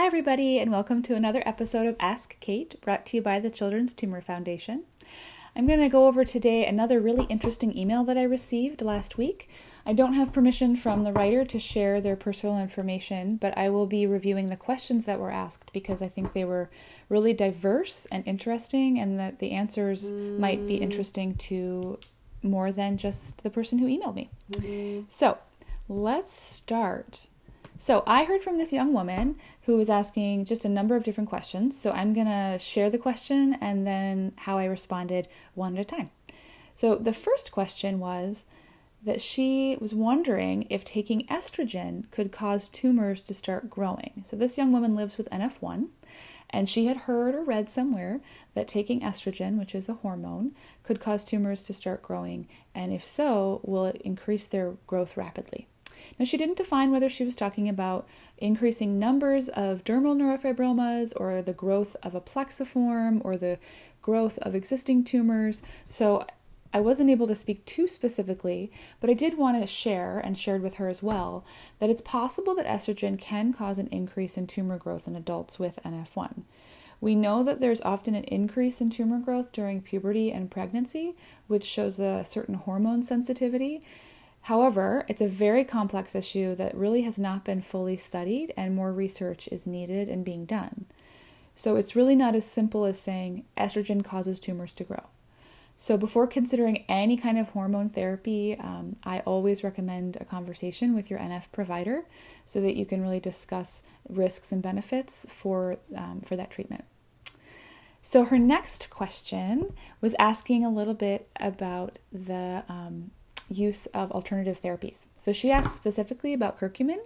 Hi, everybody, and welcome to another episode of Ask Kate, brought to you by the Children's Tumor Foundation. I'm going to go over today another really interesting email that I received last week. I don't have permission from the writer to share their personal information, but I will be reviewing the questions that were asked because I think they were really diverse and interesting, and that the answers mm. might be interesting to more than just the person who emailed me. Mm-hmm. So let's start. So I heard from this young woman who was asking just a number of different questions. So I'm going to share the question and then how I responded one at a time. So the first question was that she was wondering if taking estrogen could cause tumors to start growing. So this young woman lives with NF1 and she had heard or read somewhere that taking estrogen, which is a hormone, could cause tumors to start growing, and if so, will it increase their growth rapidly? Now, she didn't define whether she was talking about increasing numbers of dermal neurofibromas or the growth of a plexiform or the growth of existing tumors. So I wasn't able to speak too specifically, but I did want to share and shared with her as well that it's possible that estrogen can cause an increase in tumor growth in adults with NF1. We know that there's often an increase in tumor growth during puberty and pregnancy, which shows a certain hormone sensitivity. However, it's a very complex issue that really has not been fully studied, and more research is needed and being done. So it's really not as simple as saying estrogen causes tumors to grow. So, before considering any kind of hormone therapy, um, I always recommend a conversation with your NF provider so that you can really discuss risks and benefits for, um, for that treatment. So, her next question was asking a little bit about the um, use of alternative therapies. So she asked specifically about curcumin,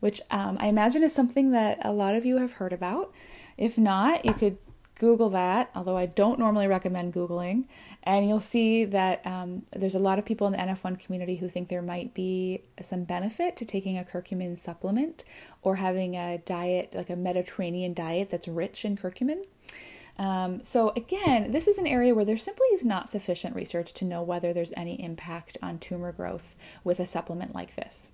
which um, I imagine is something that a lot of you have heard about. If not, you could Google that, although I don't normally recommend Googling, and you'll see that um, there's a lot of people in the NF1 community who think there might be some benefit to taking a curcumin supplement or having a diet, like a Mediterranean diet that's rich in curcumin. Um, so, again, this is an area where there simply is not sufficient research to know whether there's any impact on tumor growth with a supplement like this.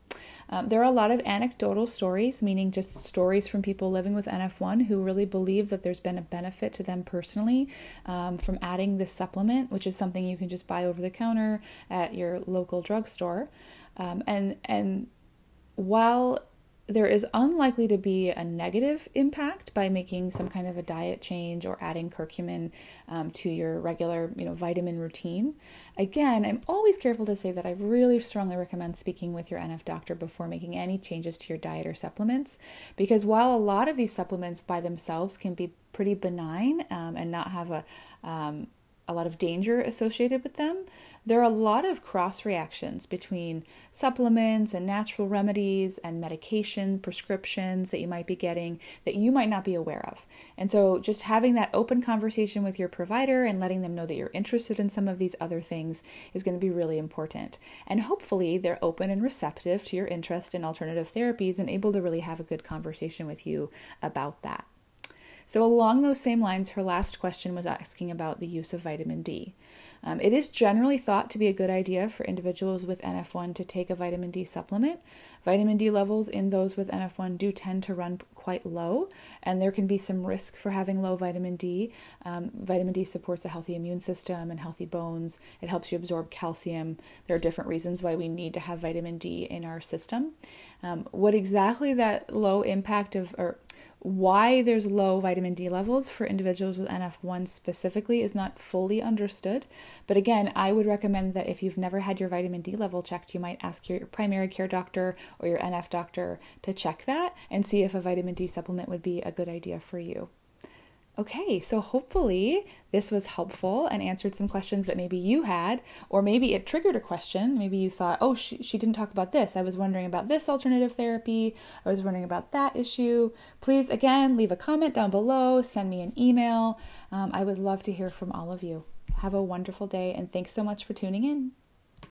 Um, there are a lot of anecdotal stories, meaning just stories from people living with NF1 who really believe that there's been a benefit to them personally um, from adding this supplement, which is something you can just buy over the counter at your local drugstore. Um, and and while there is unlikely to be a negative impact by making some kind of a diet change or adding curcumin um, to your regular you know vitamin routine. Again i'm always careful to say that i really strongly recommend speaking with your nf doctor before making any changes to your diet or supplements because while a lot of these supplements by themselves can be pretty benign um, and not have a um, a lot of danger associated with them there are a lot of cross reactions between supplements and natural remedies and medication prescriptions that you might be getting that you might not be aware of. And so, just having that open conversation with your provider and letting them know that you're interested in some of these other things is going to be really important. And hopefully, they're open and receptive to your interest in alternative therapies and able to really have a good conversation with you about that. So, along those same lines, her last question was asking about the use of vitamin D. Um, it is generally thought to be a good idea for individuals with NF1 to take a vitamin D supplement. Vitamin D levels in those with NF1 do tend to run quite low, and there can be some risk for having low vitamin D. Um, vitamin D supports a healthy immune system and healthy bones. It helps you absorb calcium. There are different reasons why we need to have vitamin D in our system. Um, what exactly that low impact of, or why there's low vitamin D levels for individuals with NF1 specifically is not fully understood. But again, I would recommend that if you've never had your vitamin D level checked, you might ask your primary care doctor or your NF doctor to check that and see if a vitamin D supplement would be a good idea for you. Okay, so hopefully this was helpful and answered some questions that maybe you had, or maybe it triggered a question. Maybe you thought, oh, she, she didn't talk about this. I was wondering about this alternative therapy. I was wondering about that issue. Please, again, leave a comment down below, send me an email. Um, I would love to hear from all of you. Have a wonderful day, and thanks so much for tuning in.